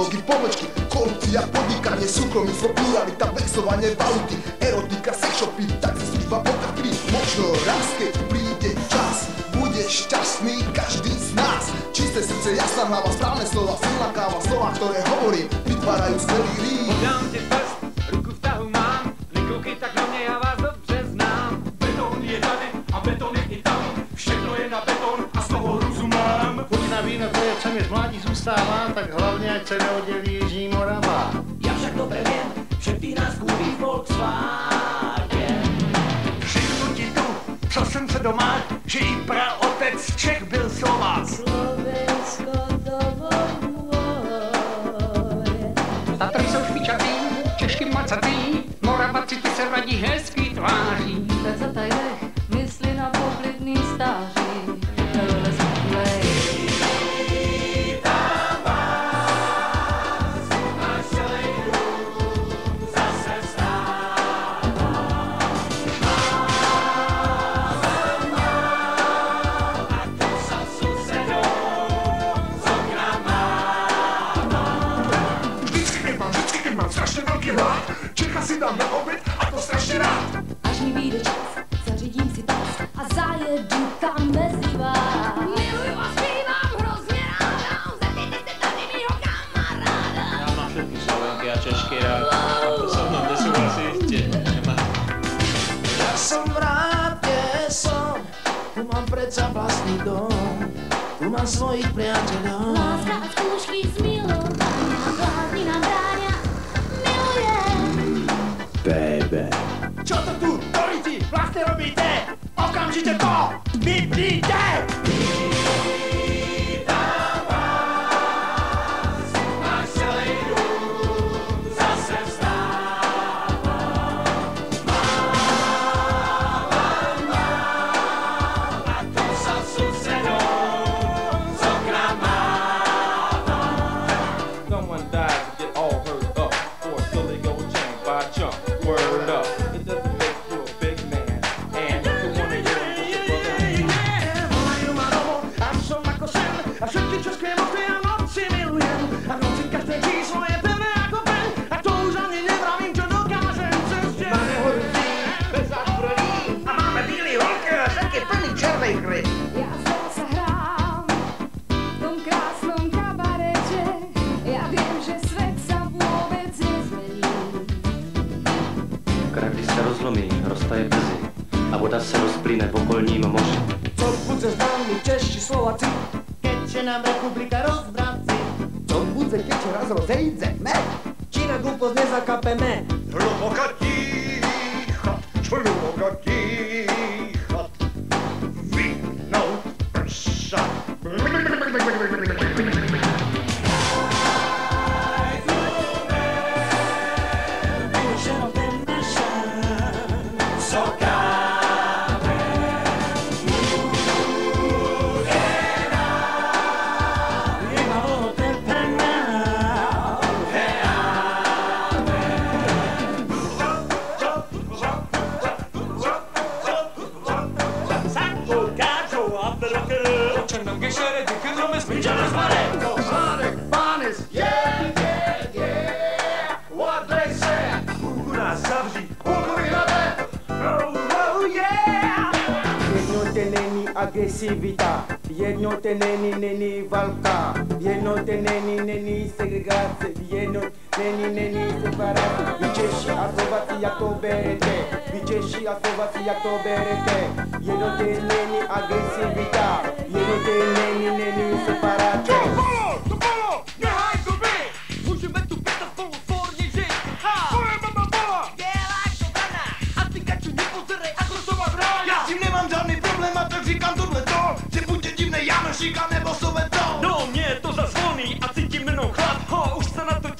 drogy, pobočky, korupcia, podnikanie, súkromníctvo, pluralita, vexovanie valuty, erotika, sex shopy, taxi služba, potreby. Možno raz, keď príde čas, bude šťastný každý z nás. Čisté srdce, jasná hlava, správne slova, silná káva, slova, ktoré hovorím, vytvárajú skvelý rým. Podám ti prst, ruku v tahu mám, nekoukej tak na mě, já vás dobře znám. Beton je tady a beton je zůstává, tak hlavně, ať se neoddělí Jižní Morava. Ja však že ty nás kúpi Volkswagen. Řeknu ti tu, co jsem se doma, že i praotec Čech byl Slovák. A zajedu tam mezi vás. Miluju a zpívám hrozně ráda, zeptejte se tady mýho kamaráda. Já mám všetky Slovenky a Češky rád. To so mnou nesúhlasí, ste. Ja som rád, kde som, tu mám predsa vlastný dom, tu mám svojich priateľov. Láska a skúšky s milovania, vládni nám bráňa, milujem. Baby. Čo to tu, Doriti, vlastne robíte? time she's a call me, be dead. Да се розприне, поколні има може. Co budzę znani Czesi, Słowacy, Kiecie nam Republika rozwracy. Co budzę, kiecie raz rozejdzę, me. Cina głupo znie za KPM. Luboka cicha, człowieka cicha. tăcere de când lumea spinge războare agresivita Jednote neni neni valka Jednote neni neni segregace Jednote neni neni separace Bijeshi asovasi ya to berete Bijeshi a ya to berete Jednote neni agresivita Jednote neni neni separace Janošíka nebo Soveto No, mně je to zas volný a cítím jenom chlad. Ho, už se na to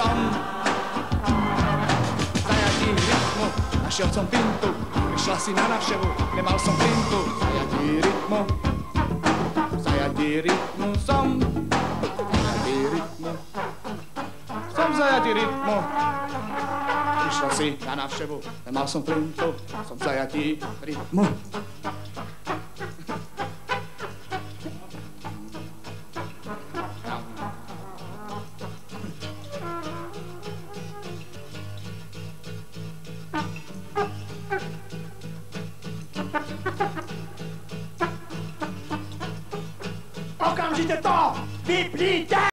som. Zajatý rytmu, našiel som pintu, išla si na návštevu, nemal som pintu, zajatý rytmu, zajatý rytmu som. Zajatý rytmu, som zajatý rytmu. Išla si na návštevu, nemal som pintu, som zajatý rytmu. architecture biblique